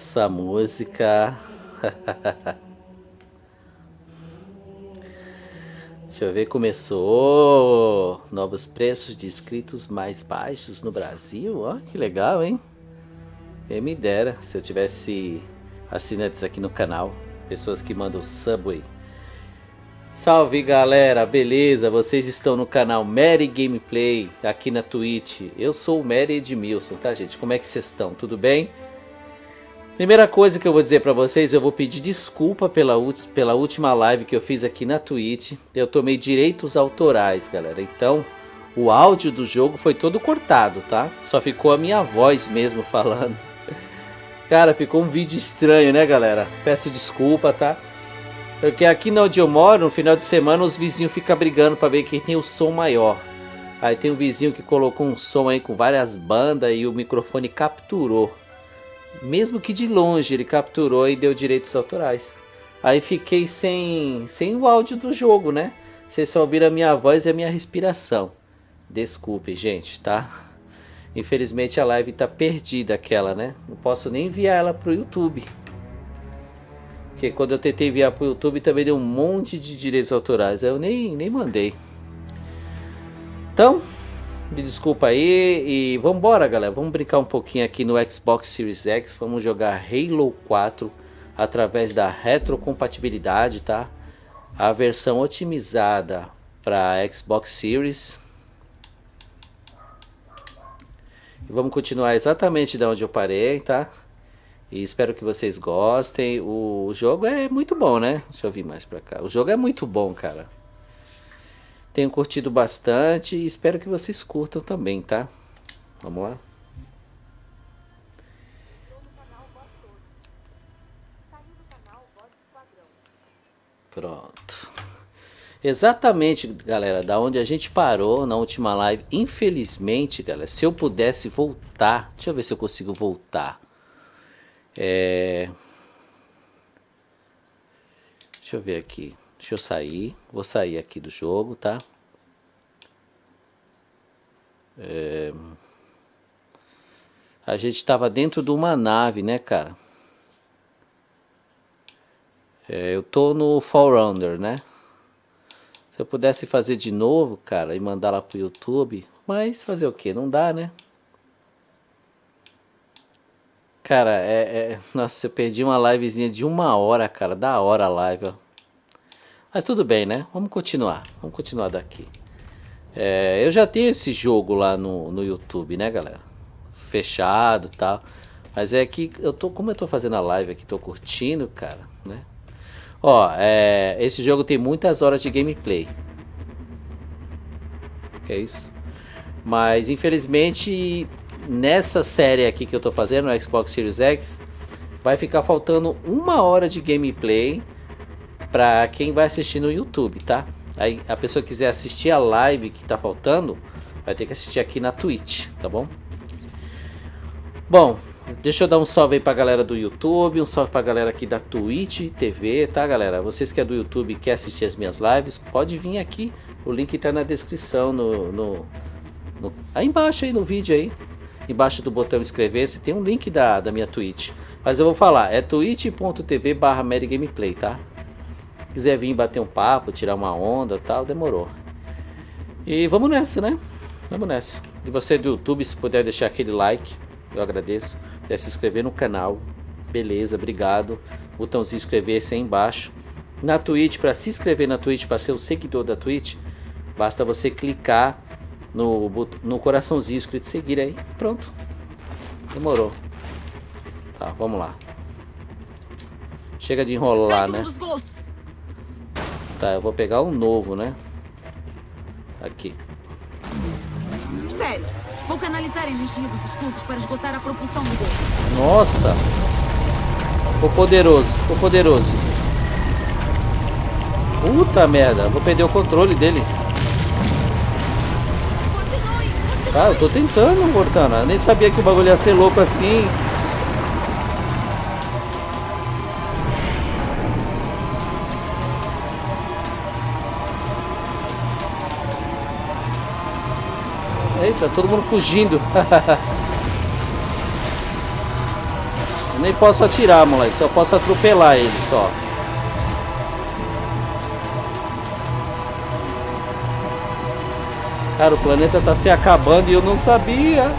Essa música. Deixa eu ver, começou novos preços de inscritos mais baixos no Brasil. Ó, que legal, hein? Quem me dera se eu tivesse assinantes aqui no canal, pessoas que mandam Subway. Salve galera, beleza? Vocês estão no canal Mary Gameplay aqui na Twitch. Eu sou o Mary Edmilson, tá gente? Como é que vocês estão? Tudo bem? Primeira coisa que eu vou dizer para vocês, eu vou pedir desculpa pela, pela última live que eu fiz aqui na Twitch. Eu tomei direitos autorais, galera. Então, o áudio do jogo foi todo cortado, tá? Só ficou a minha voz mesmo falando. Cara, ficou um vídeo estranho, né, galera? Peço desculpa, tá? Porque aqui onde eu moro, no final de semana, os vizinhos ficam brigando para ver quem tem o som maior. Aí tem um vizinho que colocou um som aí com várias bandas e o microfone capturou. Mesmo que de longe ele capturou e deu direitos autorais. Aí fiquei sem, sem o áudio do jogo, né? Vocês só ouviram a minha voz e a minha respiração. Desculpe, gente, tá? Infelizmente a live tá perdida aquela, né? Não posso nem enviar ela pro YouTube. Porque quando eu tentei enviar pro YouTube também deu um monte de direitos autorais. Eu nem, nem mandei. Então, me desculpa aí e vamos embora, galera. Vamos brincar um pouquinho aqui no Xbox Series X. Vamos jogar Halo 4 através da retrocompatibilidade, tá? A versão otimizada para Xbox Series. E vamos continuar exatamente da onde eu parei, tá? E espero que vocês gostem. O jogo é muito bom, né? Deixa eu vir mais pra cá. O jogo é muito bom, cara. Tenho curtido bastante e espero que vocês curtam também, tá? Vamos lá? Pronto. Exatamente, galera, da onde a gente parou na última live. Infelizmente, galera, se eu pudesse voltar, deixa eu ver se eu consigo voltar. É... Deixa eu ver aqui. Deixa eu sair. Vou sair aqui do jogo, tá? É... A gente estava dentro de uma nave, né, cara? É, eu tô no Forerunner, né? Se eu pudesse fazer de novo, cara, e mandar lá pro YouTube, mas fazer o que? Não dá, né? Cara, é, é, Nossa, eu perdi uma livezinha de uma hora, cara. Da hora a live, ó. Mas tudo bem, né? Vamos continuar. Vamos continuar daqui. É, eu já tenho esse jogo lá no, no YouTube, né, galera? Fechado e tal. Mas é que eu tô. Como eu tô fazendo a live aqui, tô curtindo, cara, né? Ó, é, esse jogo tem muitas horas de gameplay. Que é isso? Mas infelizmente nessa série aqui que eu tô fazendo, no Xbox Series X, vai ficar faltando uma hora de gameplay para quem vai assistir no YouTube, tá? Aí a pessoa quiser assistir a live que tá faltando, vai ter que assistir aqui na Twitch, tá bom? Bom, deixa eu dar um salve aí pra galera do YouTube, um salve pra galera aqui da Twitch TV, tá galera? Vocês que é do YouTube e quer assistir as minhas lives, pode vir aqui, o link tá na descrição, no, no, no aí embaixo aí no vídeo aí, embaixo do botão inscrever-se tem um link da, da minha Twitch. Mas eu vou falar, é twitch.tv barra Gameplay, tá? Quiser vir bater um papo, tirar uma onda tal, demorou. E vamos nessa, né? Vamos nessa. E você do YouTube, se puder deixar aquele like, eu agradeço. Puder se inscrever no canal, beleza, obrigado. Botãozinho inscrever-se aí embaixo. Na Twitch, para se inscrever na Twitch, para ser o seguidor da Twitch, basta você clicar no, no coraçãozinho escrito seguir aí. Pronto. Demorou. Tá, vamos lá. Chega de enrolar, né? Tá, eu vou pegar um novo, né? Aqui. Espere. Vou canalizar a energia dos escudos para esgotar a propulsão do gol. Nossa! Ficou poderoso, ficou poderoso. Puta merda, vou perder o controle dele. Cara, eu tô tentando, Cortana. Eu nem sabia que o bagulho ia ser louco assim. Eita, todo mundo fugindo. Nem posso atirar, moleque. Só posso atropelar ele só. Cara, o planeta tá se acabando e eu não sabia.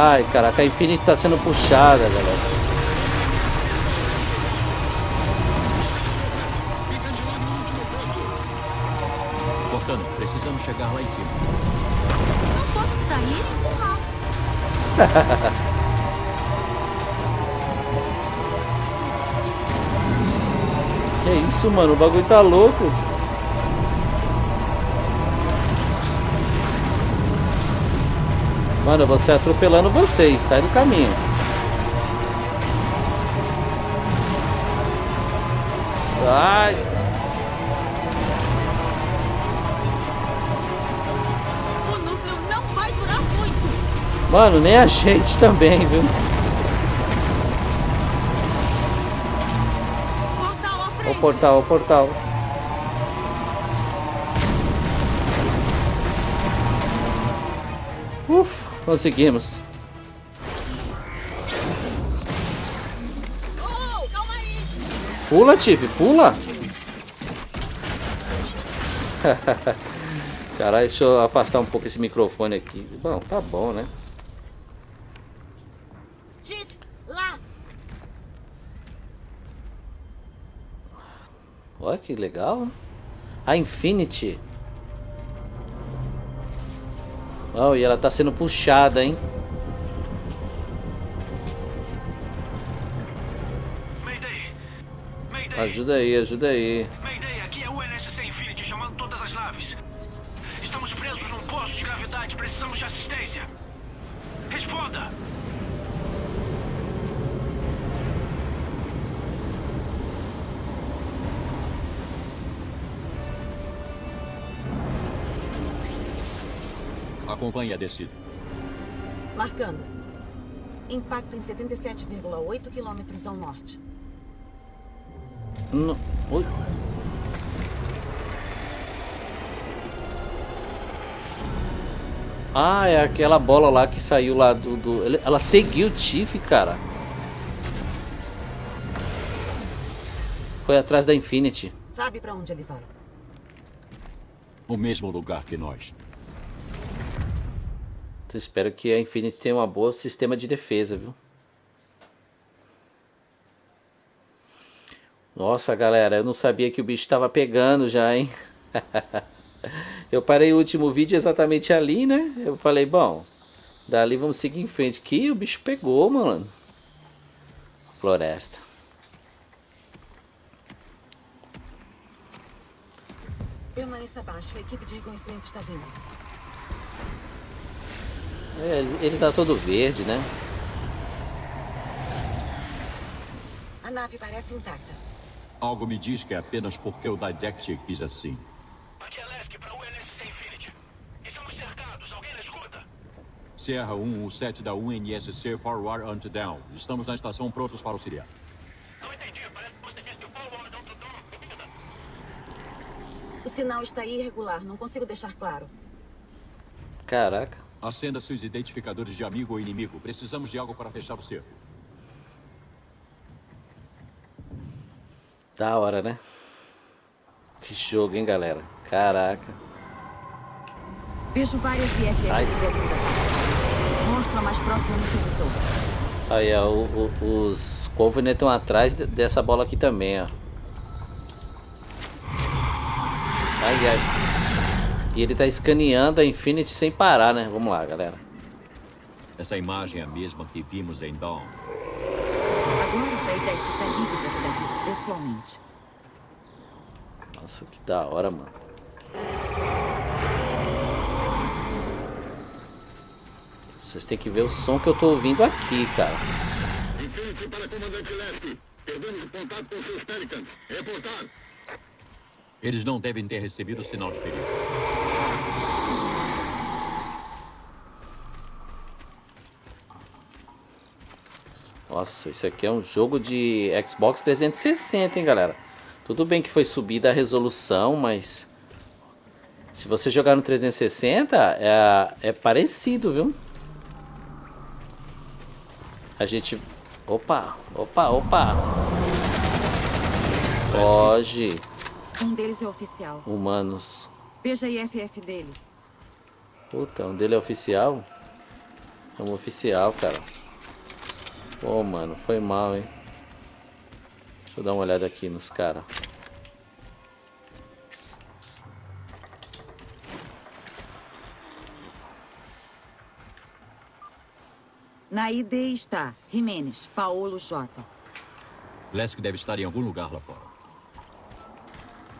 Ai, caraca, a Infinity tá sendo puxada, galera. Cortando, precisamos chegar lá em cima. Não posso sair e empurrar. que isso, mano? O bagulho tá louco. Mano, você atropelando vocês. Sai do caminho. Ai. O núcleo não vai durar muito. Mano, nem a gente também, viu? Portal o portal, o portal. Conseguimos. Pula, Tiff, pula! Caralho, deixa eu afastar um pouco esse microfone aqui. Bom, tá bom, né? Lá. Olha que legal. A Infinity. Oh, e ela tá sendo puxada, hein? Ajuda aí, ajuda aí. Mayday, aqui é o NSC Infinity chamando todas as naves. Estamos presos num poço de gravidade, precisamos de assistência. Responda! Acompanhe a descida. Marcando. Impacto em 77,8 quilômetros ao norte. No- Oi. Ah, é aquela bola lá que saiu lá do. do- Ela seguiu o Tiff, cara. Foi atrás da Infinity. Sabe pra onde ele vai? O mesmo lugar que nós. Então espero que a Infinity tenha um bom sistema de defesa, viu? Nossa, galera, eu não sabia que o bicho estava pegando já, hein? eu parei o último vídeo exatamente ali, né? Eu falei, bom, dali vamos seguir em frente. Que o bicho pegou, mano. Floresta. Permaneça abaixo. A equipe de reconhecimento está vindo. É, ele- tá todo verde, né? A nave parece intacta. Algo me diz que é apenas porque o Didactic quis assim. Aqui é Lesk para o NSC Infinity. Estamos cercados, alguém na escuta? Sierra 1, o 7 da UNSC Forward Hunt Down. Estamos na estação prontos para auxiliar. Não entendi, parece que você disse forward on to down. O sinal está irregular. Não consigo deixar claro. Caraca. Acenda seus identificadores de amigo ou inimigo. Precisamos de algo para fechar o cerco. Da hora, né? Que jogo, hein, galera? Caraca. Vejo várias IFF Ai. dentro da nave. Monstro a mais próximo no sensor. Aí, ó, o- o- os Covenant estão atrás de- dessa bola aqui também, ó. Ai, ai. E ele tá escaneando a Infinity sem parar, né? Vamos lá, galera. Essa imagem é a mesma que vimos em Dawn. Agora a ideia está livre cuidar disso pessoalmente. Nossa, que da hora, mano. Vocês têm que ver o som que eu tô ouvindo aqui, cara. Infinity para comandante Leste. Perdemos contato com seus Pelicans. Reportar. Eles não devem ter recebido sinal de perigo. Nossa, isso aqui é um jogo de Xbox 360, hein, galera? Tudo bem que foi subida a resolução, mas... Se você jogar no 360, é, é parecido, viu? A gente... Opa, opa, opa. Foge. Um deles é oficial. Humanos. Veja a IFF dele. Puta, um dele é oficial? É um oficial, cara. Pô, mano, foi mal, hein? Deixa eu dar uma olhada aqui nos caras. Na ID está Jimenez, Paulo J. Lesk deve estar em algum lugar lá fora.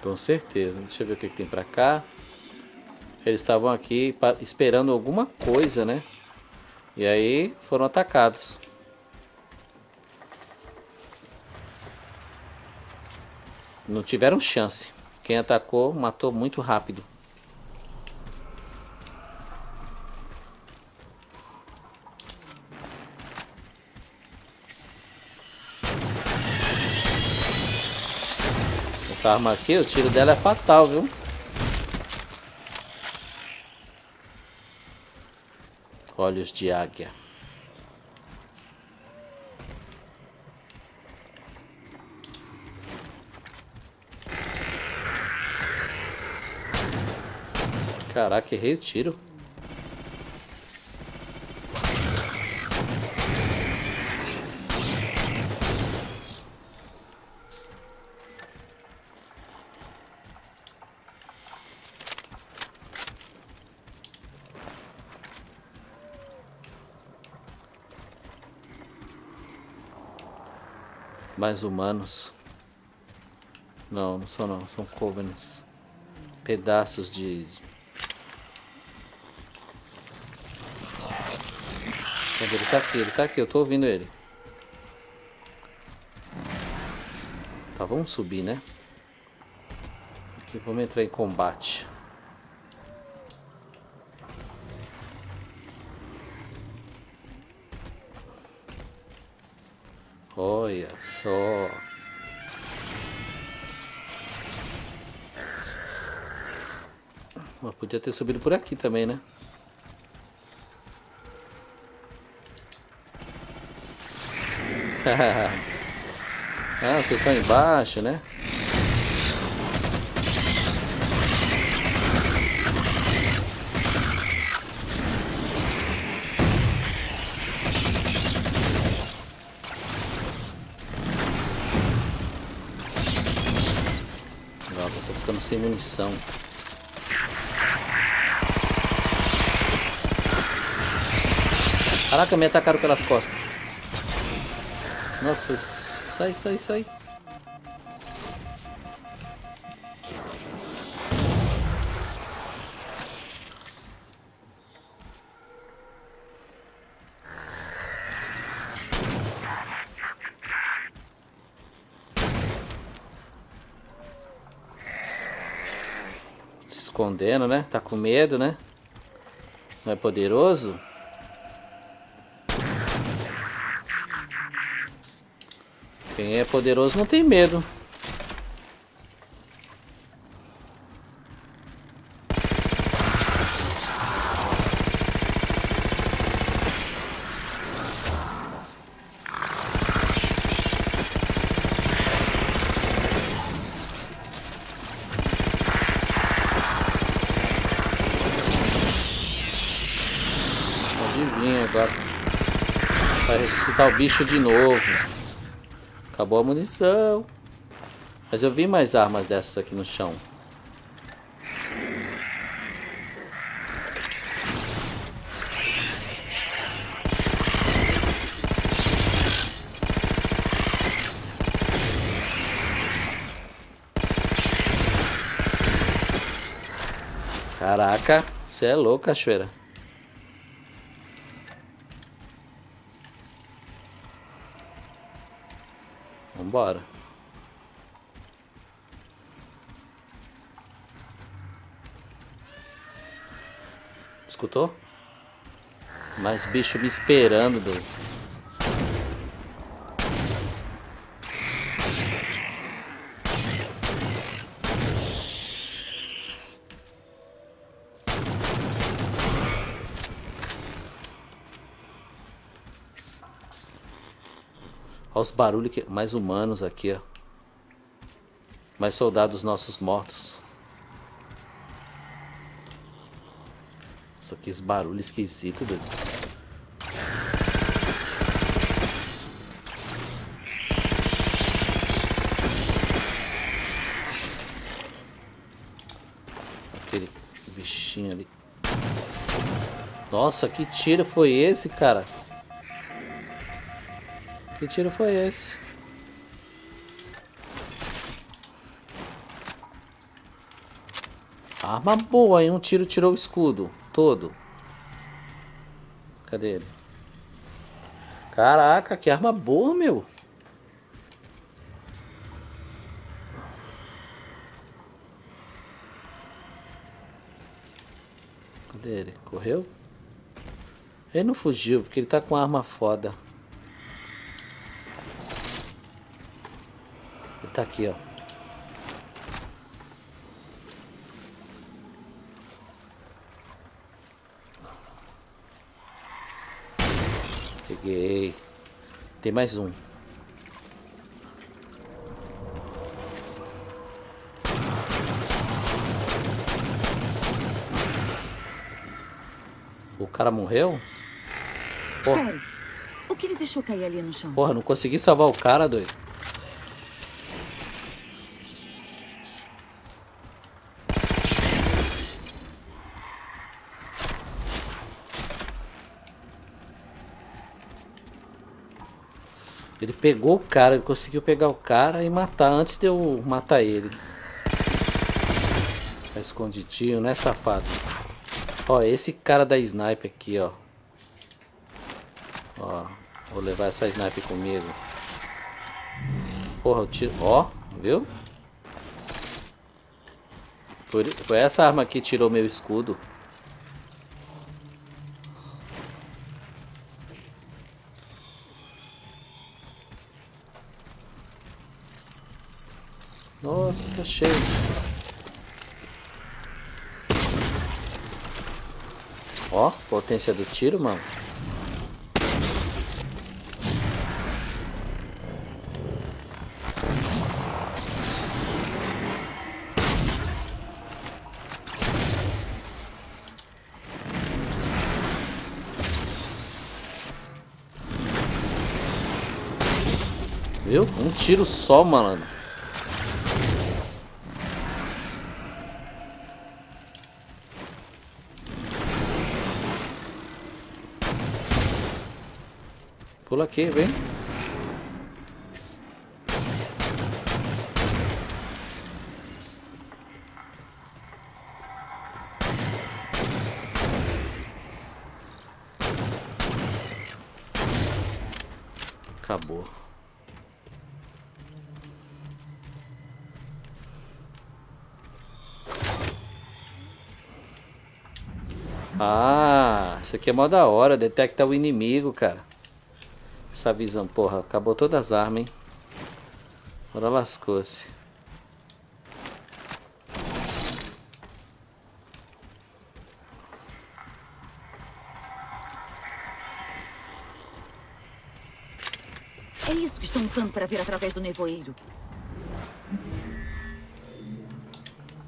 Com certeza. Deixa eu ver o que, que tem pra cá. Eles estavam aqui esperando alguma coisa, né? E aí foram atacados. Não tiveram chance. Quem atacou matou muito rápido. Essa arma aqui, o tiro dela é fatal, viu? Olhos de águia. Caraca, errei o tiro. Mais humanos. Não, não são não, são Covenants. Pedaços de. Cadê? Ele tá aqui, ele tá aqui, eu tô ouvindo ele. Tá, vamos subir, né? Aqui, vamos entrar em combate. Olha só. Mas podia ter subido por aqui também, né? ah, vocês estão embaixo, né? Droga, tô ficando sem munição. Caraca, me atacaram pelas costas. Nossa, sai, sai, sai. Escondendo, né? Tá com medo, né? Não é poderoso? Quem é poderoso não tem medo. Vir agora. Vai ressuscitar o bicho de novo. Acabou a munição. Mas eu vi mais armas dessas aqui no chão. Caraca, você é louco, cachoeira. Vambora. Escutou? Mais bicho me esperando, doido. Olha os barulhos que... mais humanos aqui, ó. Mais soldados nossos mortos. Isso aqui, esse barulho esquisito, doido. Aquele bichinho ali. Nossa, que tiro foi esse, cara? Que tiro foi esse? Arma boa, hein? Um tiro tirou o escudo todo. Cadê ele? Caraca, que arma boa, meu. Cadê ele? Correu? Ele não fugiu, porque ele tá com arma foda. Tá aqui, ó. Peguei. Tem mais um. O cara morreu? Porra. Espere. O que ele deixou cair ali no chão? Porra, não consegui salvar o cara, doido. Ele pegou o cara, ele conseguiu pegar o cara e matar antes de eu matar ele. Tá escondidinho, né, safado? Ó, esse cara da sniper aqui, ó. Ó, vou levar essa sniper comigo. Porra, eu tiro. Ó, viu? Foi, foi essa arma que tirou meu escudo. Nossa, tá cheio. Ó, potência do tiro, mano. Viu? Um tiro só, mano. Aqui, vem. Acabou. Ah, isso aqui é mó da hora, detecta o inimigo, cara. Essa visão, porra, acabou todas as armas, hein? Agora lascou-se. É isso que estão usando para ver através do nevoeiro.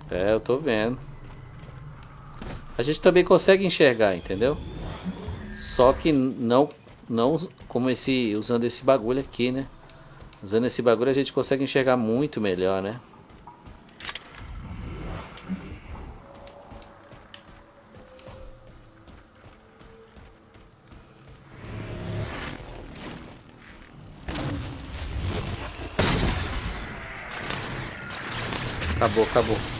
É, eu tô vendo. A gente também consegue enxergar, entendeu? Só que não, não como esse, usando esse bagulho aqui, né? Usando esse bagulho a gente consegue enxergar muito melhor, né? Acabou, acabou.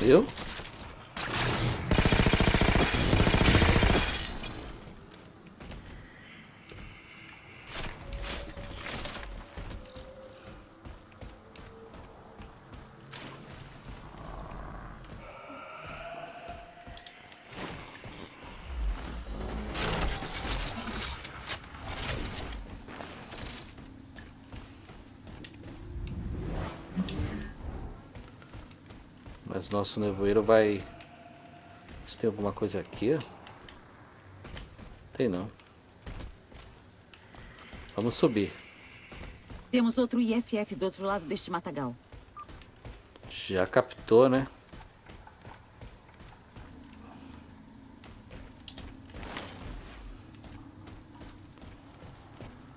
Viu? Mas nosso nevoeiro vai Se tem alguma coisa aqui, ó. Tem não. Vamos subir. Temos outro IFF do outro lado deste matagal. Já captou, né?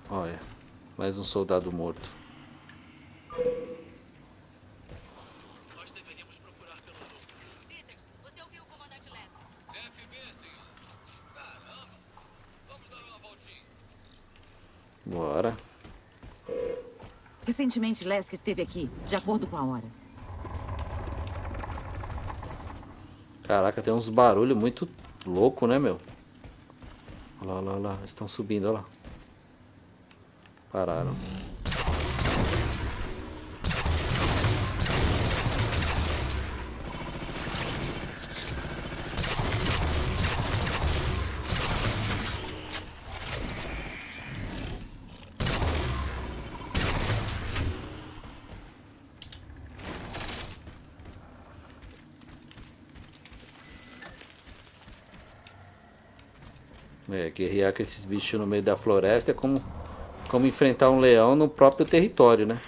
Olha, mais um soldado morto. Nós deveríamos procurar pelo núcleo. Peters, você ouviu o comandante Leslie? FB, senhor. Caramba. Vamos dar uma voltinha. Bora. Recentemente, Lesk esteve aqui, de acordo com a hora. Caraca, tem uns barulhos muito louco, né, meu? Olha lá, olha lá. Estão subindo, olha lá. Pararam. É, guerrear com esses bichos no meio da floresta é como, como enfrentar um leão no próprio território, né?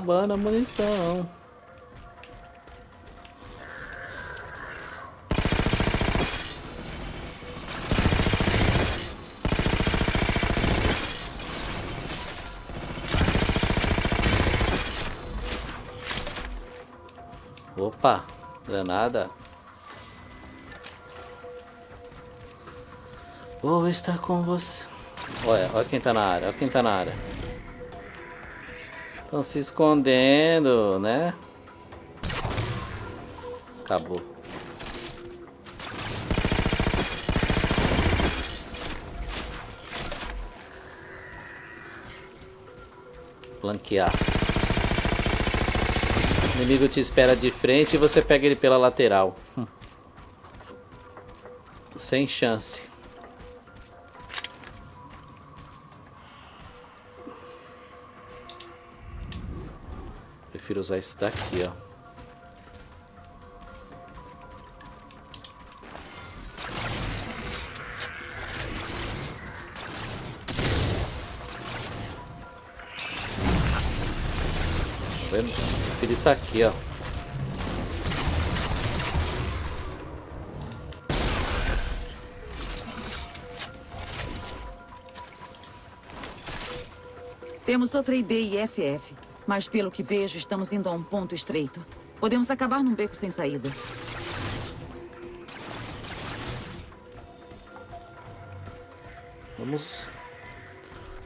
Acabando a munição. Opa, granada. Vou estar com você. Olha, olha quem tá na área, olha quem tá na área. Estão se escondendo, né? Acabou. Flanquear. O inimigo te espera de frente e você pega ele pela lateral. Sem chance. Prefiro usar esse daqui, ó. Tá vendo? Prefiro isso aqui, ó. Temos outra ID e FF, mas pelo que vejo, estamos indo a um ponto estreito. Podemos acabar num beco sem saída. Vamos.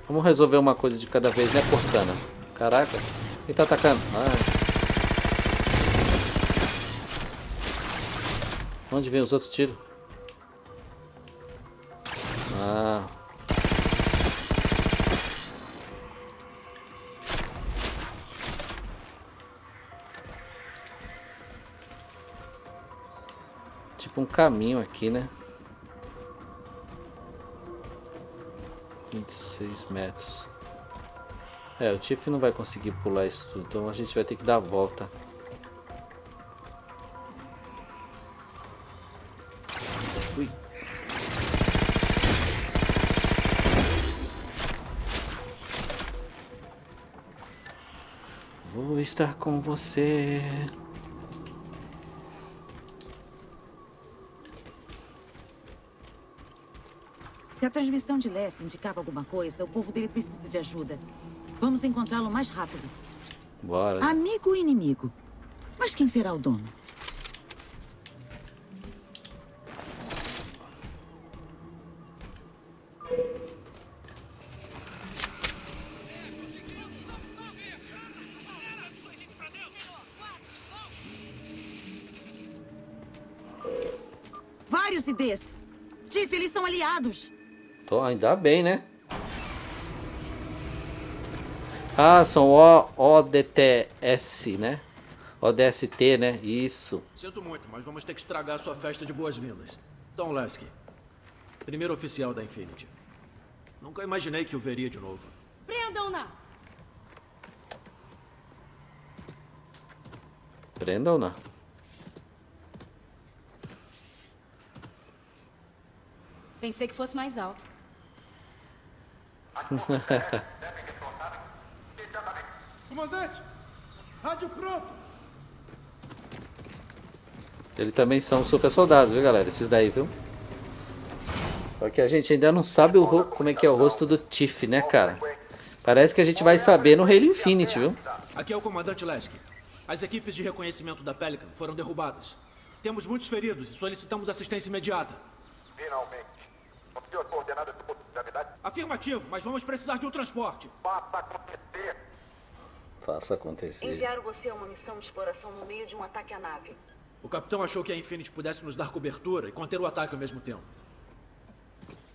Vamos resolver uma coisa de cada vez, né, Cortana? Caraca, quem tá atacando? Ah. Onde vem os outros tiros? Um caminho aqui, né? 26 metros. É, o Tiff não vai conseguir pular isso tudo, então a gente vai ter que dar a volta. Ui. Vou estar com você. Se a transmissão de Lesk indicava alguma coisa, o povo dele precisa de ajuda. Vamos encontrá-lo mais rápido. Bora. Amigo ou inimigo? Mas quem será o dono? Vários IDs. Tiff, eles são aliados. Tô, ainda bem, né? Ah, são o ODTS, né? ODST, né? Isso. Sinto muito, mas vamos ter que estragar sua festa de boas-vindas. Tom Lasky, primeiro oficial da Infinity. Nunca imaginei que o veria de novo. Prendam-na! Prendam-na. Pensei que fosse mais alto. Comandante! Rádio pronto! Eles também são super soldados, viu, galera? Esses daí, viu? Só que a gente ainda não sabe o como é que é o rosto do Tiff, né, cara? Parece que a gente vai saber no Halo Infinite, viu? Aqui é o comandante Lasky. As equipes de reconhecimento da Pelican foram derrubadas. Temos muitos feridos e solicitamos assistência imediata. Finalmente. Obteve coordenadas de gravidade? Afirmativo, mas vamos precisar de um transporte. Faça acontecer. Faça acontecer. Enviaram você a uma missão de exploração no meio de um ataque à nave. O capitão achou que a Infinity pudesse nos dar cobertura e conter o ataque ao mesmo tempo.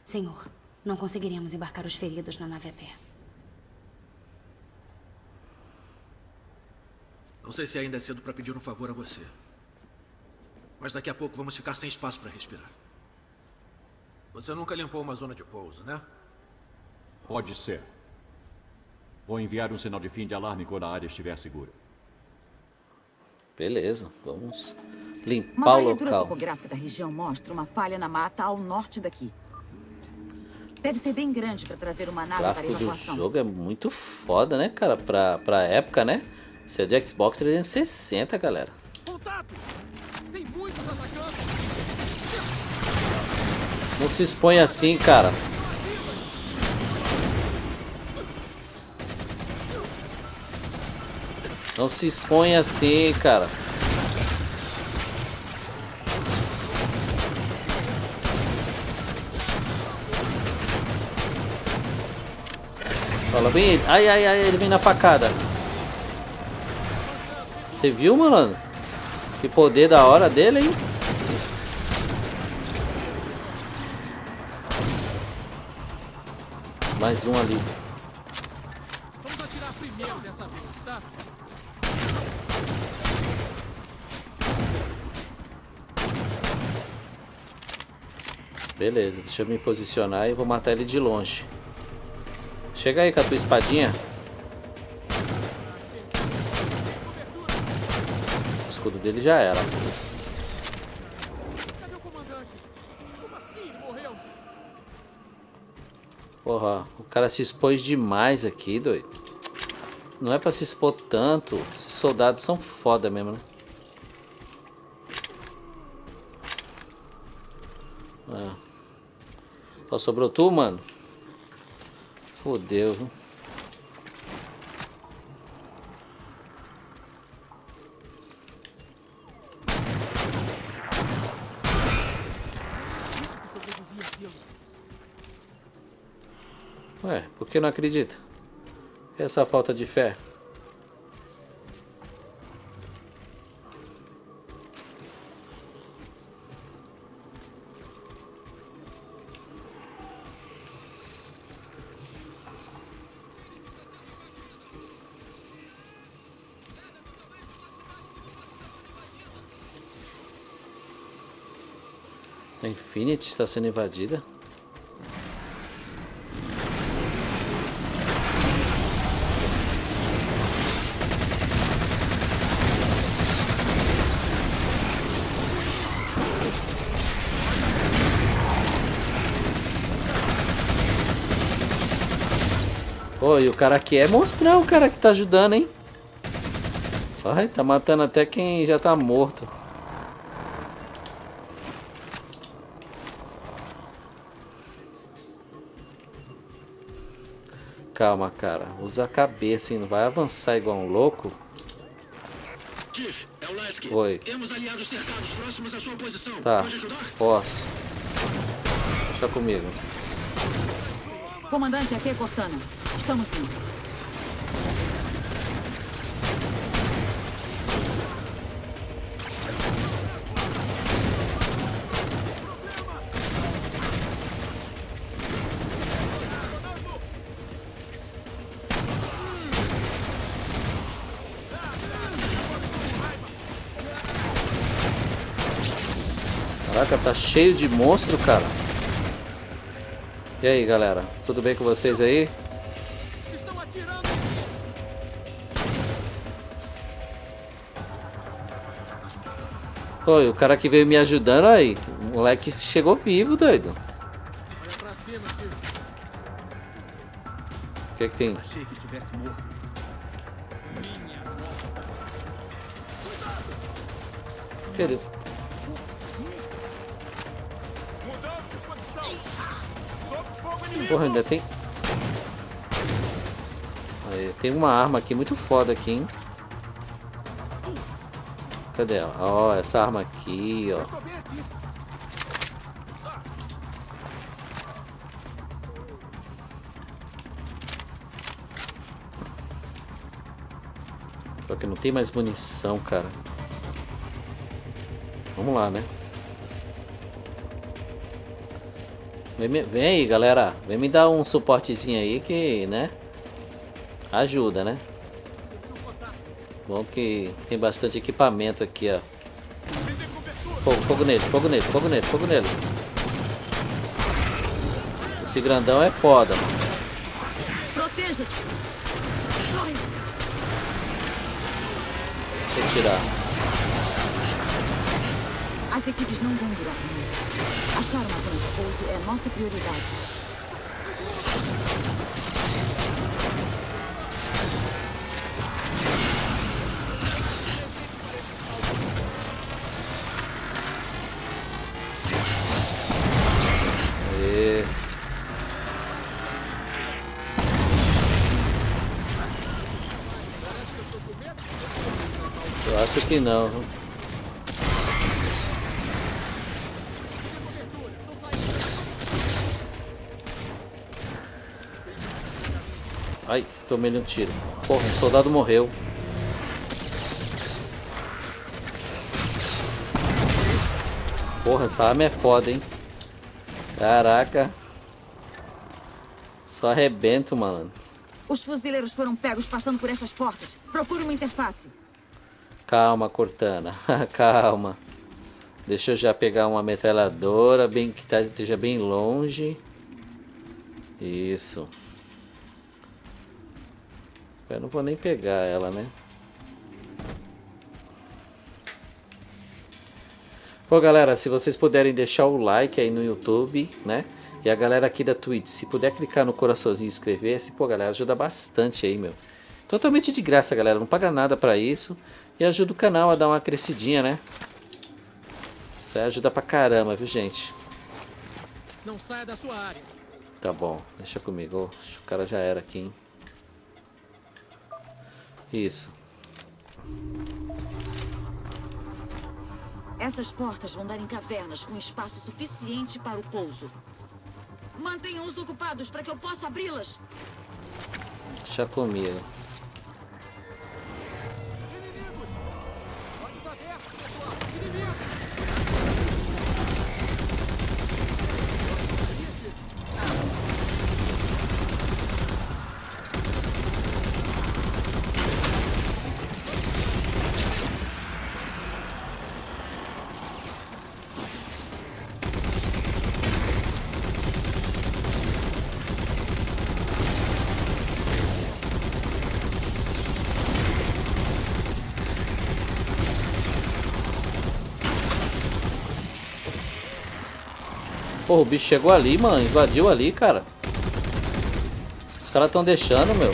Senhor, não conseguiríamos embarcar os feridos na nave a pé. Não sei se ainda é cedo para pedir um favor a você. Mas daqui a pouco vamos ficar sem espaço para respirar. Você nunca limpou uma zona de pouso, né? Pode ser. Vou enviar um sinal de fim de alarme quando a área estiver segura. Beleza, vamos limpar Uma o varredura local. topográfica da região mostra uma falha na mata ao norte daqui. Deve ser bem grande para trazer uma O nave para gráfico do evacuação. jogo é muito foda, né, cara? Pra, pra época, né? Isso é de Xbox 360, galera. Contato! Tem muitos atacantes! Não se expõe assim, cara. Não se expõe assim, cara. Fala bem, ai, ai, ai, ele vem na facada. Você viu, mano? Que poder da hora dele, hein? Mais um ali. Vamos atirar primeiro dessa vez, tá? Beleza, deixa eu me posicionar e vou matar ele de longe. Chega aí com a tua espadinha. O escudo dele já era. Porra, o cara se expôs demais aqui, doido. Não é pra se expor tanto. Esses soldados são foda mesmo, né? É. Só sobrou tu, mano? Fodeu, viu? Ué, por que não acredita? Essa falta de fé. A Infinity está sendo invadida. Pô, e o cara aqui é monstrão, o cara que tá ajudando, hein? Ai, tá matando até quem já tá morto. Calma, cara. Usa a cabeça, hein? Não vai avançar igual um louco. Chief, é o Lasky. Oi. Temos aliados cercados próximos à sua posição. Tá. Pode ajudar? Posso. Deixa comigo. Comandante, aqui é Cortana. Estamos indo. Tá cheio de monstro, cara. E aí, galera? Tudo bem com vocês aí? O cara que veio me ajudando aí. O moleque chegou vivo, doido. Olha pra cima, tio. O que que tem? Achei que estivesse morto. Minha nossa. Cadê? Porra, ainda tem... Aí, tem uma arma aqui muito foda aqui, hein? Cadê ela? Ó, essa arma aqui, ó. Só que não tem mais munição, cara. Vamos lá, né? Vem, vem aí, galera. Vem me dar um suportezinho aí que, né? Ajuda, né? Bom que tem bastante equipamento aqui, ó. Fogo, fogo nele, fogo nele, fogo nele, fogo nele. Esse grandão é foda, mano. Proteja-se! Deixa eu tirar. As equipes não vão durar. Achar uma zona de pouso é a nossa prioridade. Não. Ai, tomei um tiro. Porra, um soldado morreu. Porra, essa arma é foda, hein? Caraca. Só arrebento, mano. Os fuzileiros foram pegos passando por essas portas. Procure uma interface. Calma, Cortana. Calma. Deixa eu já pegar uma metralhadora bem que tá, esteja bem longe. Isso. Eu não vou nem pegar ela, né? Pô, galera, se vocês puderem deixar o like aí no YouTube, né? E a galera aqui da Twitch, se puder clicar no coraçãozinho e inscrever-se, pô, galera, ajuda bastante aí, meu. Totalmente de graça, galera, não paga nada pra isso. E ajuda o canal a dar uma crescidinha, né? Isso aí ajuda pra caramba, viu, gente? Não saia da sua área. Tá bom, deixa comigo. O cara já era aqui, hein? Isso. Essas portas vão dar em cavernas com espaço suficiente para o pouso. Mantenham-os ocupados para que eu possa abri-las. Deixa comigo. Pô, o bicho chegou ali, mano. Invadiu ali, cara. Os caras estão deixando, meu.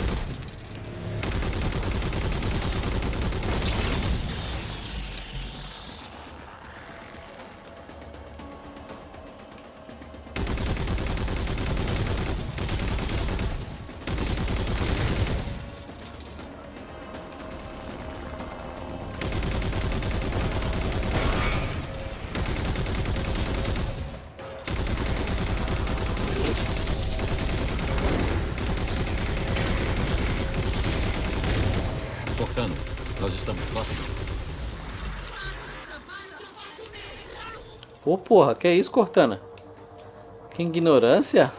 porra, que é isso, Cortana? Que ignorância?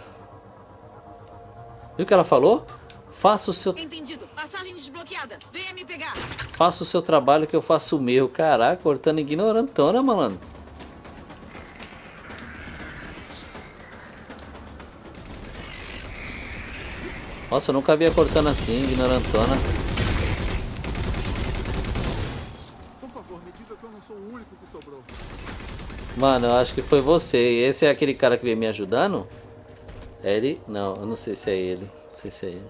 Viu o que ela falou? Faça o seu... Entendido. Passagem desbloqueada. Venha me pegar. Faça o seu trabalho que eu faço o meu. Caraca, Cortana é ignorantona, malandro. Nossa, eu nunca vi a Cortana assim, ignorantona. Mano, eu acho que foi você. E esse é aquele cara que veio me ajudando? É ele? Não, eu não sei se é ele. Não sei se é ele.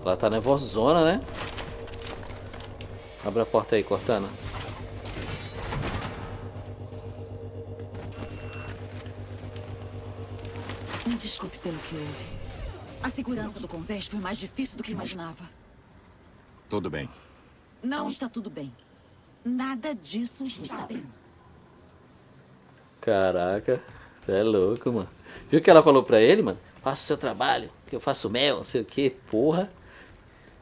Ela tá nervosona, né? Abre a porta aí, Cortana. Me desculpe pelo que houve. A segurança do convés foi mais difícil do que imaginava. Tudo bem. Não está tudo bem. Nada disso está bem. Caraca, você é louco, mano. Viu o que ela falou pra ele, mano? Faça o seu trabalho, que eu faço mel, não sei o que, porra.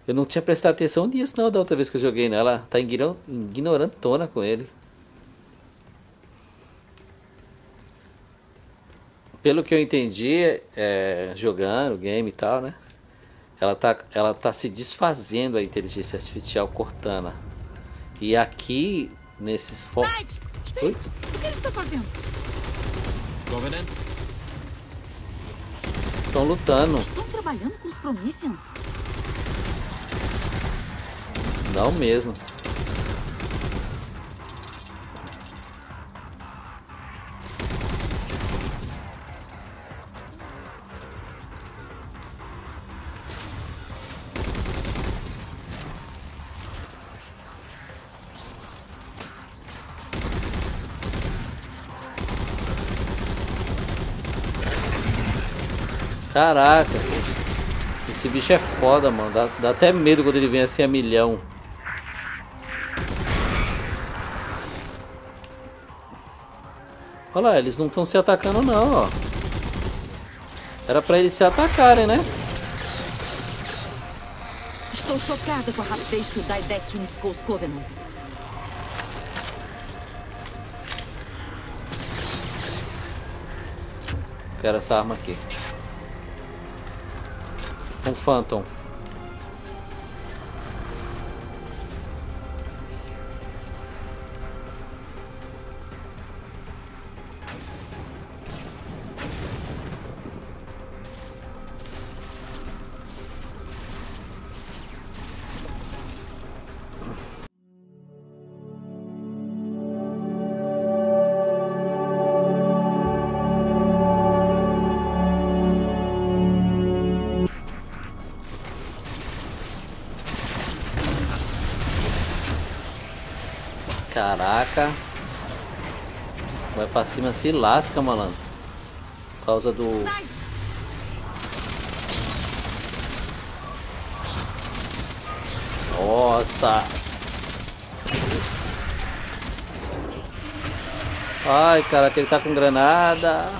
Eu não tinha prestado atenção nisso não da outra vez que eu joguei nela. Tá igno- ignorantona com ele. Pelo que eu entendi, é, jogando game e tal, né? Ela tá, ela tá se desfazendo a inteligência artificial Cortana. E aqui, nesses fo... Knight! Espere! Oi? O que ele está fazendo? Covenant? estão lutando. Estão trabalhando com os Prometheans? Não mesmo. Caraca. Esse bicho é foda, mano. Dá, dá até medo quando ele vem assim a milhão. Olha lá, eles não estão se atacando não, ó. Era pra eles se atacarem, né? Estou chocada com a rapidez que o Daedect unificou os Covenant. Quero essa arma aqui. Um Phantom. Cima se lasca, malandro. Por causa do. Nossa. Ai, caraca, ele tá com granada.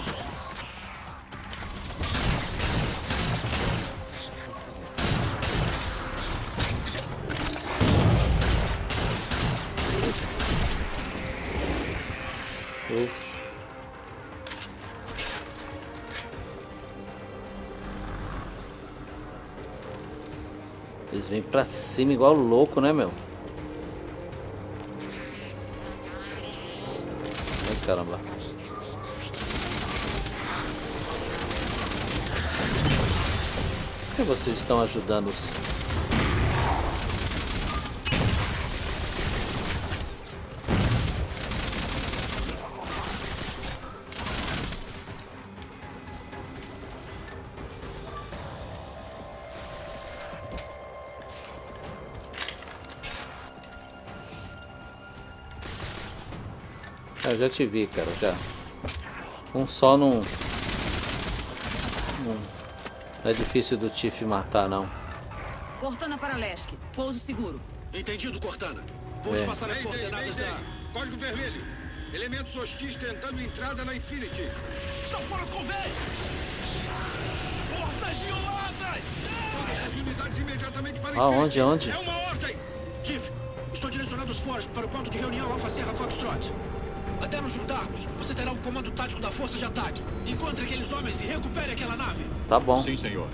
Cima igual louco, né, meu? Ai, caramba. Por que vocês estão ajudando os... Eu já te vi, cara, já. Um só não... Não não é difícil do Tiff matar, não. Cortana para leste. Pouso seguro. Entendido, Cortana. Vou te É. passar as Mayday, coordenadas Mayday. da... Código vermelho. Elementos hostis tentando entrada na Infinity. Estão fora do convés! Portas violadas! As unidades imediatamente para Aonde, Infinity. aonde? É uma ordem. Chief, estou direcionando os Force para o ponto de reunião Alpha Serra Foxtrot. Até nos juntarmos, você terá o comando tático da força de ataque. Encontre aqueles homens e recupere aquela nave. Tá bom. Sim, senhor.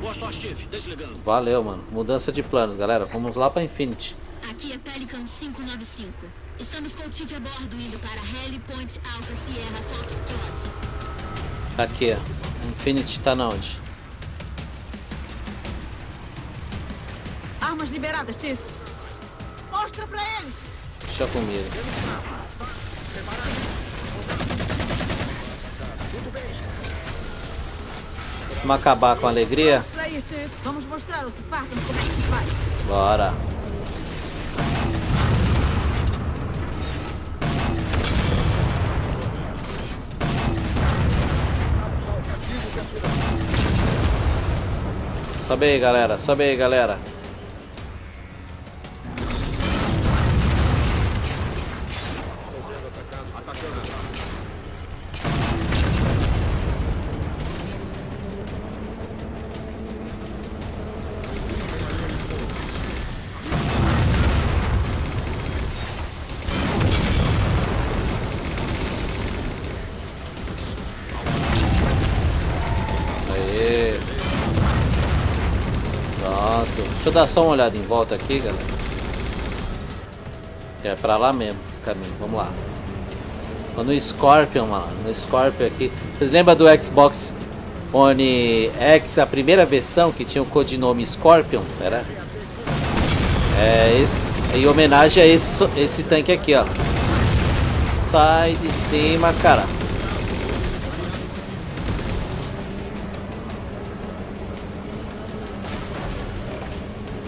Boa sorte, Chief. Desligando. Valeu, mano. Mudança de planos, galera. Vamos lá pra Infinity. Aqui é Pelican 595. Estamos com o Tiff a bordo indo para Heli Point Alpha Sierra Foxtrot. Aqui, ó. Infinity tá na onde? Armas liberadas, Chief. Mostra pra eles. Deixa comigo. Vamos acabar com a alegria? Vamos mostrar aos Spartans como é que faz. Bora. Sobe aí, galera. Sobe aí, galera. Eu dar só uma olhada em volta aqui, galera. É pra lá mesmo, o caminho. Vamos lá. No Scorpion, mano. No Scorpion aqui. Vocês lembram do Xbox One X, a primeira versão que tinha o codinome Scorpion? Era. É esse. Em homenagem a esse, esse tanque aqui, ó. Sai de cima, cara.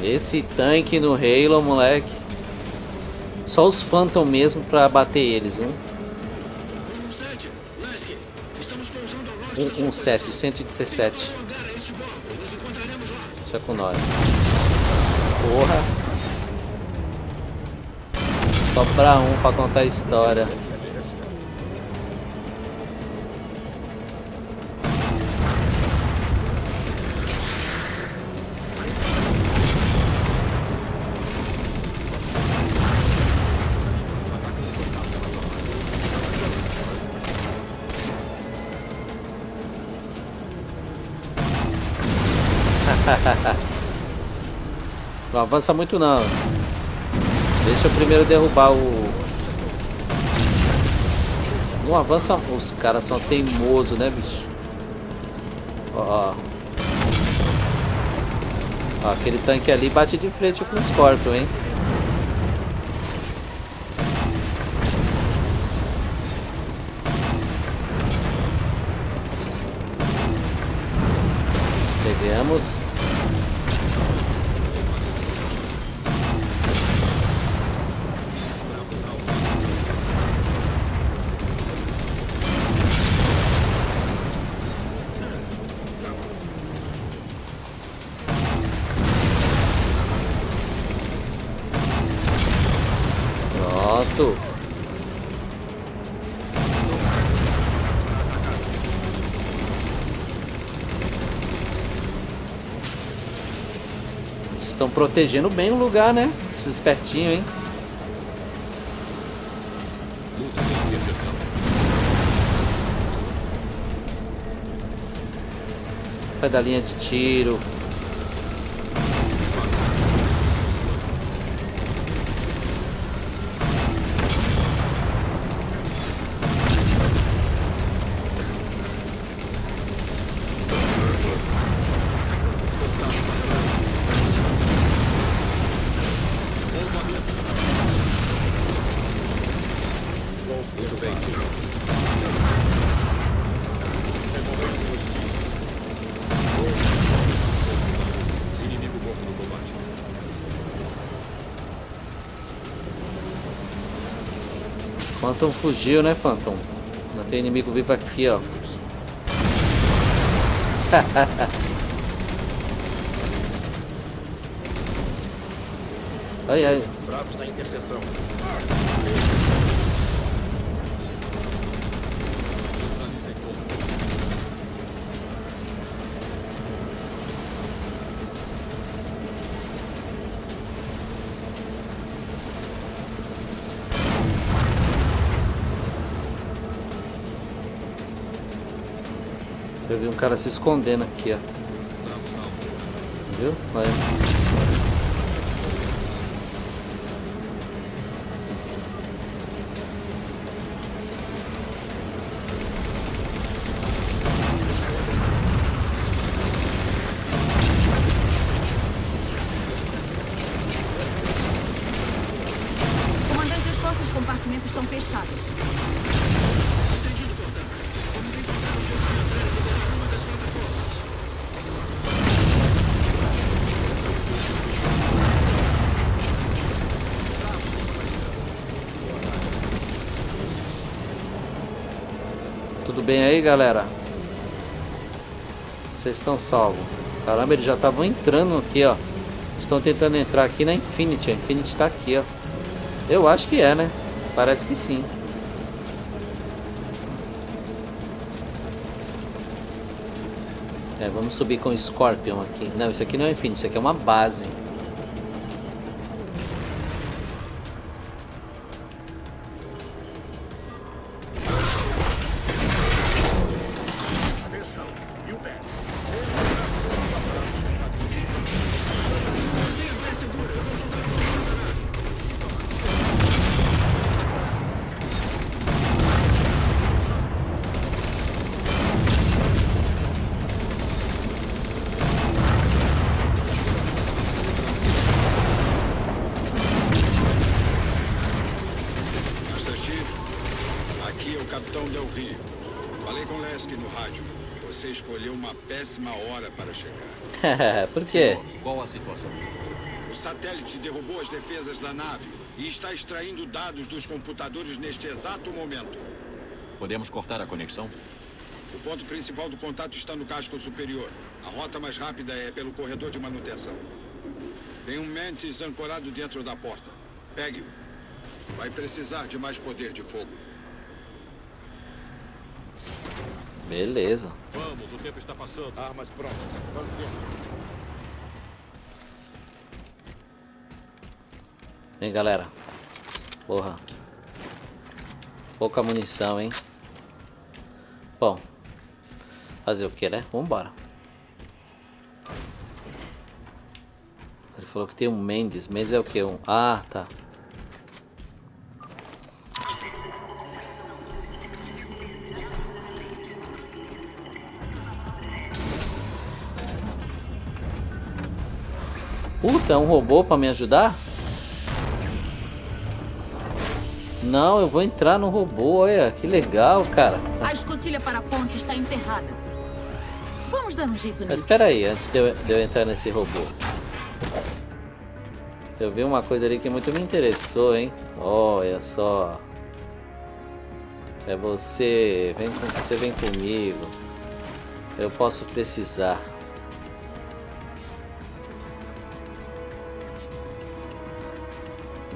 Esse tanque no Halo, moleque. Só os Phantom mesmo pra bater eles, viu? 17, Lasky. Estamos pousando ao norte da Um, um sua 7, 117. lugar a este golpe. Nos encontraremos lá. Deixa com nós. Porra. Só pra um pra contar a história. Avança muito não. Deixa eu primeiro derrubar o. Não avança. Os caras são teimosos, né, bicho? Ó, ó. Ó, Aquele tanque ali bate de frente com o Scorpion, hein? Protegendo bem o lugar, né? Esses espertinhos, hein? Luta sem exceção. Sai da linha de tiro. Phantom fugiu, né, Phantom? Não tem inimigo vivo aqui, ó. ai, ai. Bravos na interseção. Um cara se escondendo aqui, ó. Viu? Olha. Bem aí, galera? Vocês estão salvos. Caramba, eles já estavam entrando aqui, ó. Estão tentando entrar aqui na Infinity. A Infinity tá aqui, ó. Eu acho que é, né? Parece que sim. É, vamos subir com o Scorpion aqui. Não, isso aqui não é Infinity, isso aqui é uma base. Por quê? Qual a situação? O satélite derrubou as defesas da nave e está extraindo dados dos computadores neste exato momento. Podemos cortar a conexão? O ponto principal do contato está no casco superior. A rota mais rápida é pelo corredor de manutenção. Tem um Mantis ancorado dentro da porta. Pegue-o. Vai precisar de mais poder de fogo. Beleza. Vamos, o tempo está passando. Armas prontas. Vamos. Vem, galera. Porra. Pouca munição, hein? Bom. Fazer o que, né? Vambora. Ele falou que tem um Mendes. Mendes é o que? Um... Ah, tá. Puta, é um robô pra me ajudar? Não, eu vou entrar no robô, olha, que legal, cara. A escotilha para a ponte está enterrada. Vamos dar um jeito Mas nisso. espera aí, antes de eu, de eu entrar nesse robô. Eu vi uma coisa ali que muito me interessou, hein? Olha só. É você, vem você vem comigo. Eu posso precisar.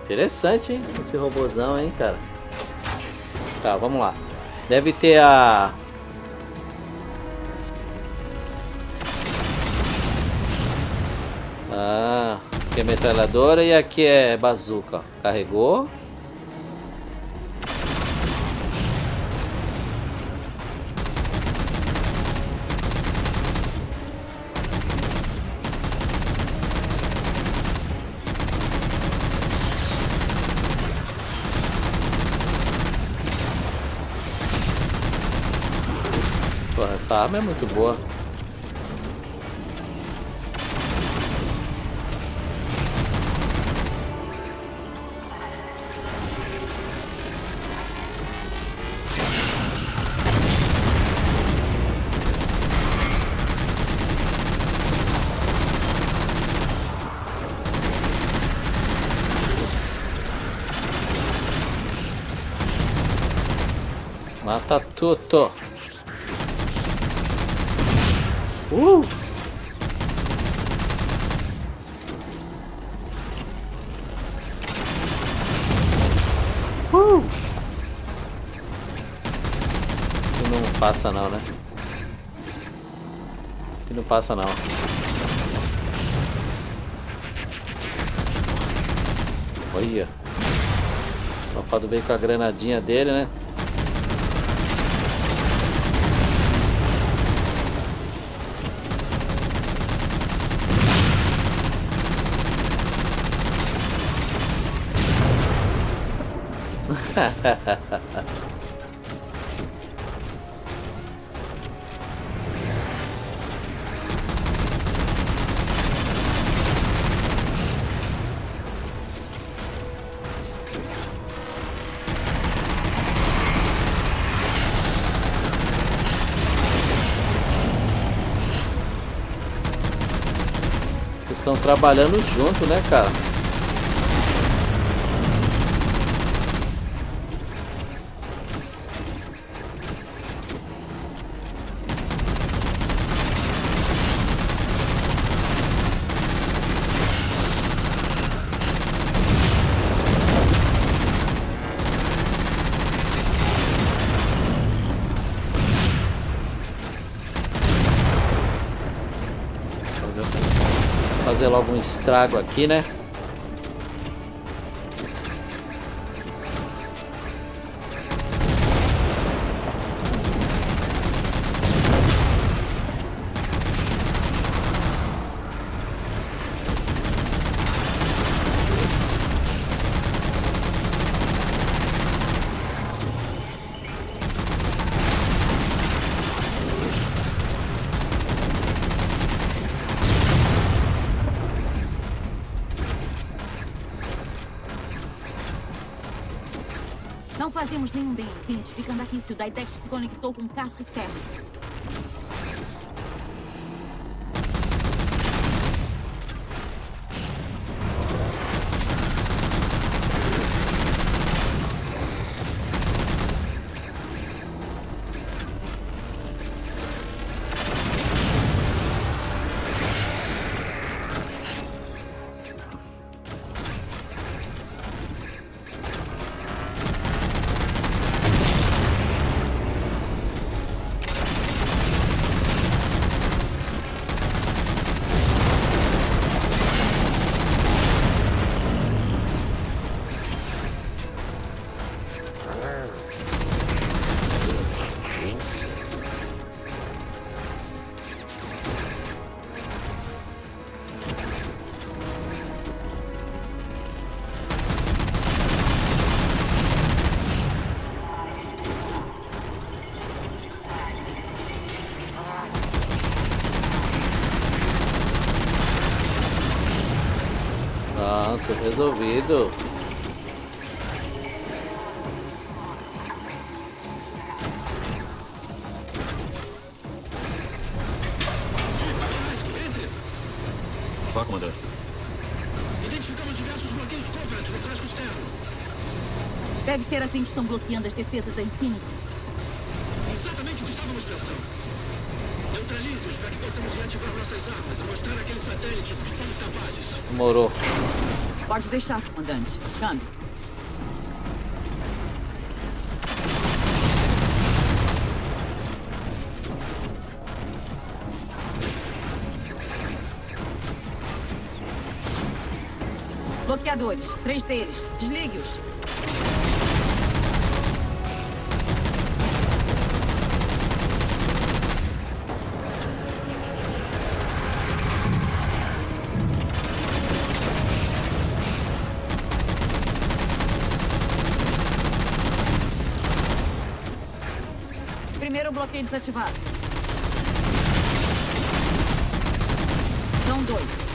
Interessante, hein? Esse robozão, hein, cara. Tá, vamos lá. Deve ter a Ah, aqui é metralhadora e aqui é bazuca. Carregou. Porra, essa arma é muito boa. Mata tudo. Uh! Uh! Que não passa não, né? Que não passa não. Olha. Safado veio com a granadinha dele, né? Estão trabalhando junto, né, cara? Estrago aqui, né? Fazemos nenhum bem identificando aqui se o Daitex se conectou com o casco externo. Resolvido. Vá, comandante. Identificamos diversos bloqueios Covenant no casco externo. Deve ser assim que estão bloqueando as defesas da Infinity. Exatamente o que estávamos pensando. Neutralize-os para que possamos reativar nossas armas e mostrar aquele satélite que somos capazes. Demorou. Pode deixar, comandante. Câmbio. Bloqueadores. Três deles. Desligue-os. Primeiro bloqueio desativado. São dois.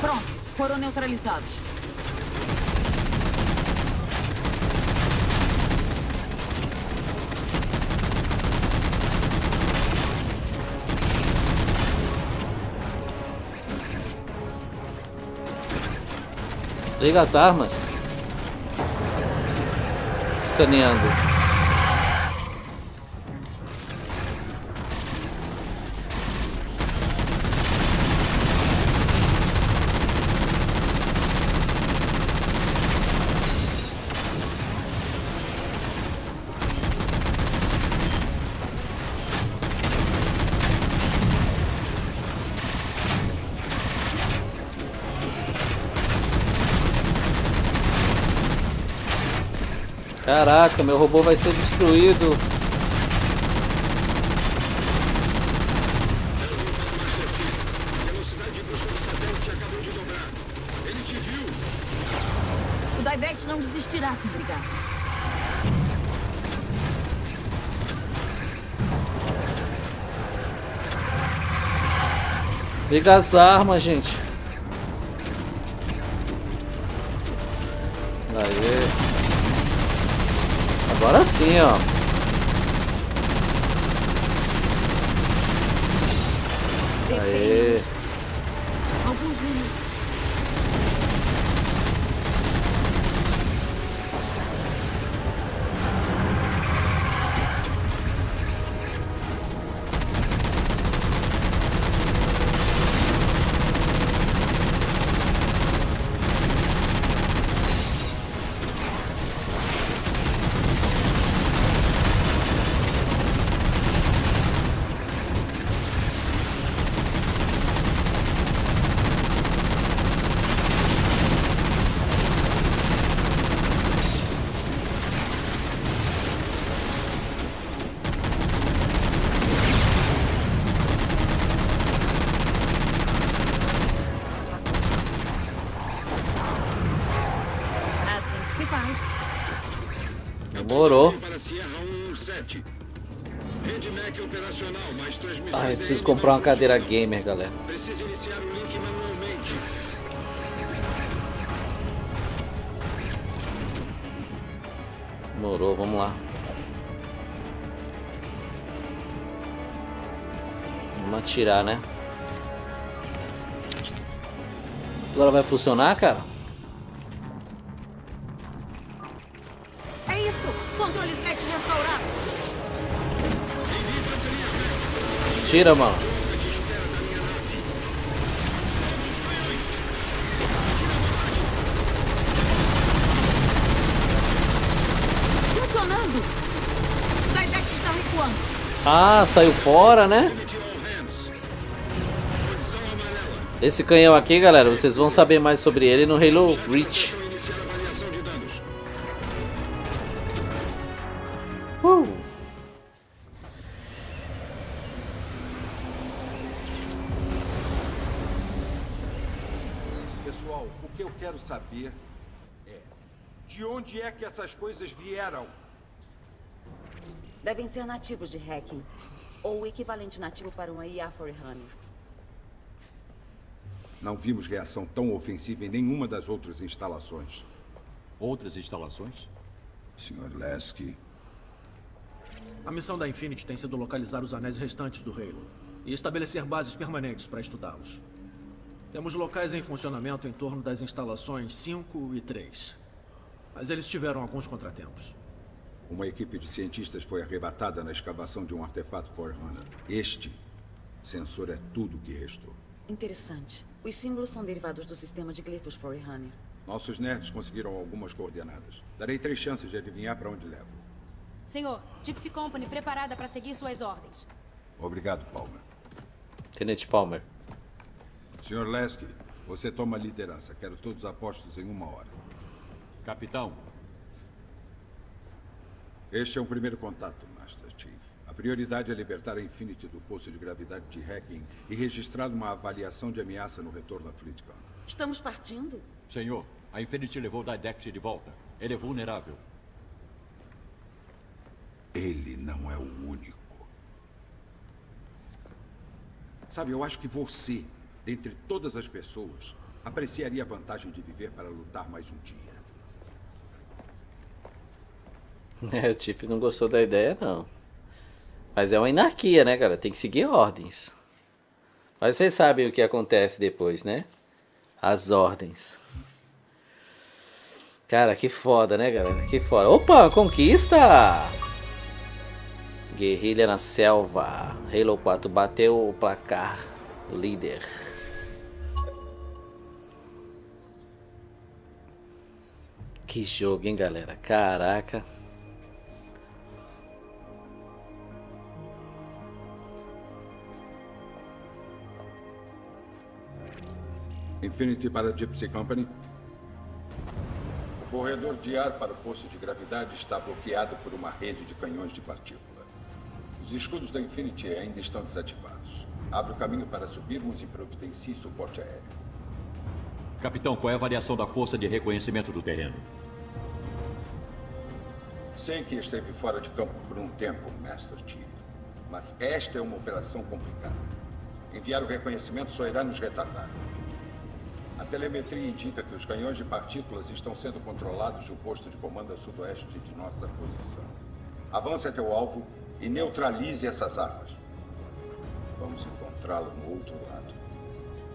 Pronto. Foram neutralizados. Liga as armas. Escaneando. Caraca, meu robô vai ser destruído. O Dydex não desistirá sem brigar. Liga as armas, gente. Agora sim, ó. Aê. Alguns minutos. Assim que se faz. Demorou. Para Sierra 117. Rede Mac operacional, mas transmissões Ai, EN preciso comprar uma cadeira gamer, galera. Precisa iniciar o link manualmente. Demorou, vamos lá. Vamos atirar, né? Agora vai funcionar, cara? Tira, mano. Funcionando! Dydex está recuando. Ah, saiu fora, né? Esse canhão aqui, galera, vocês vão saber mais sobre ele no Halo Reach. Coisas vieram? Devem ser nativos de hacking. Ou o equivalente nativo para uma IA Forerunner. Não vimos reação tão ofensiva em nenhuma das outras instalações. Outras instalações? Sr. Lasky, A missão da Infinity tem sido localizar os anéis restantes do Halo e estabelecer bases permanentes para estudá-los. Temos locais em funcionamento em torno das instalações 5 e 3. Mas eles tiveram alguns contratempos. uma equipe de cientistas foi arrebatada na escavação de um artefato Forerunner. Este sensor é tudo o que restou. Interessante. Os símbolos são derivados do sistema de glifos Forerunner. Nossos nerds conseguiram algumas coordenadas. Darei três chances de adivinhar para onde levo. Senhor, Gypsy Company preparada para seguir suas ordens. Obrigado, Palmer. Tenente Palmer. Sr. Lasky, você toma a liderança. Quero todos apostos em uma hora. Capitão, Este é um primeiro contato, Master Chief. A prioridade é libertar a Infinity do poço de gravidade de hacking e registrar uma avaliação de ameaça no retorno a FleetCon. Estamos partindo? senhor, a Infinity levou o Didact de volta. Ele é vulnerável. Ele não é o único. Sabe, eu acho que você, dentre todas as pessoas, apreciaria a vantagem de viver para lutar mais um dia. É, o Tiff não gostou da ideia, não. Mas é uma anarquia, né, cara? Tem que seguir ordens. Mas vocês sabem o que acontece depois, né? As ordens. Cara, que foda, né, galera? Que foda. Opa, conquista! Guerrilha na selva. Halo 4 bateu o placar líder. Que jogo, hein, galera? Caraca. Infinity para Gypsy Company. O corredor de ar para o poço de gravidade está bloqueado por uma rede de canhões de partícula. Os escudos da Infinity ainda estão desativados. Abre o caminho para subirmos e providencie suporte aéreo. Capitão, qual é a variação da força de reconhecimento do terreno? Sei que esteve fora de campo por um tempo, Master Chief. Mas esta é uma operação complicada. Enviar o reconhecimento só irá nos retardar. A telemetria indica que os canhões de partículas estão sendo controlados de um posto de comando a sudoeste de nossa posição. Avance até o alvo e neutralize essas armas. Vamos encontrá-lo no outro lado.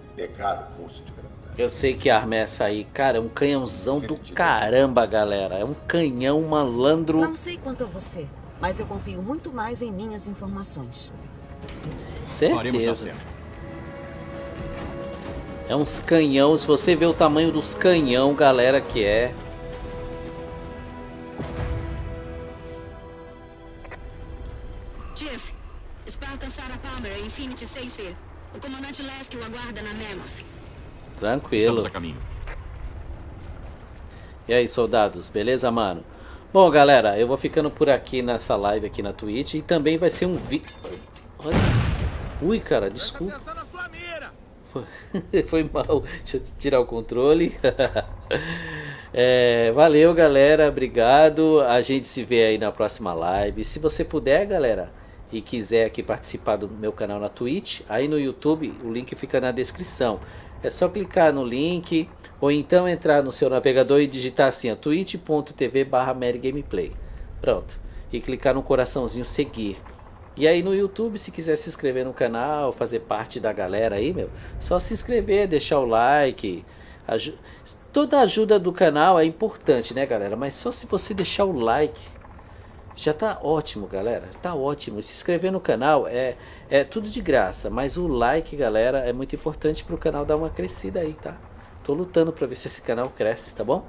E pegar o poço de gravidade. Eu sei que arma é essa aí. Cara, é um canhãozão do caramba, galera. É um canhão malandro. Não sei quanto a você, mas eu confio muito mais em minhas informações. Certeza. É uns canhão. Se você vê o tamanho dos canhão, galera, que é. Chief, Spartan Sarah Palmer, Infinity 6C. O comandante Lesk o aguarda na Mammoth. Tranquilo. Estamos a caminho. E aí, soldados, beleza, mano? Bom, galera, eu vou ficando por aqui nessa live aqui na Twitch e também vai ser um vídeo. Ui, cara, desculpa. Foi, mal. Deixa eu tirar o controle. é, valeu, galera. Obrigado. A gente se vê aí na próxima live. Se você puder, galera, e quiser aqui participar do meu canal na Twitch, aí no YouTube, o link fica na descrição. É só clicar no link ou então entrar no seu navegador e digitar assim, twitch.tv barra. Pronto. E clicar no coraçãozinho seguir. E aí no YouTube, se quiser se inscrever no canal, fazer parte da galera aí, meu, só se inscrever, deixar o like. Aju Toda ajuda do canal é importante, né, galera? Mas só se você deixar o like, já tá ótimo, galera. Tá ótimo. Se inscrever no canal é, é tudo de graça, mas o like, galera, é muito importante pro canal dar uma crescida aí, tá? Tô lutando para ver se esse canal cresce, tá bom?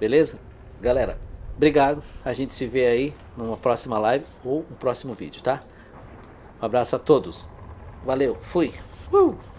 Beleza? Galera, obrigado. A gente se vê aí numa próxima live ou um próximo vídeo, tá? Um abraço a todos. Valeu, fui. Uh!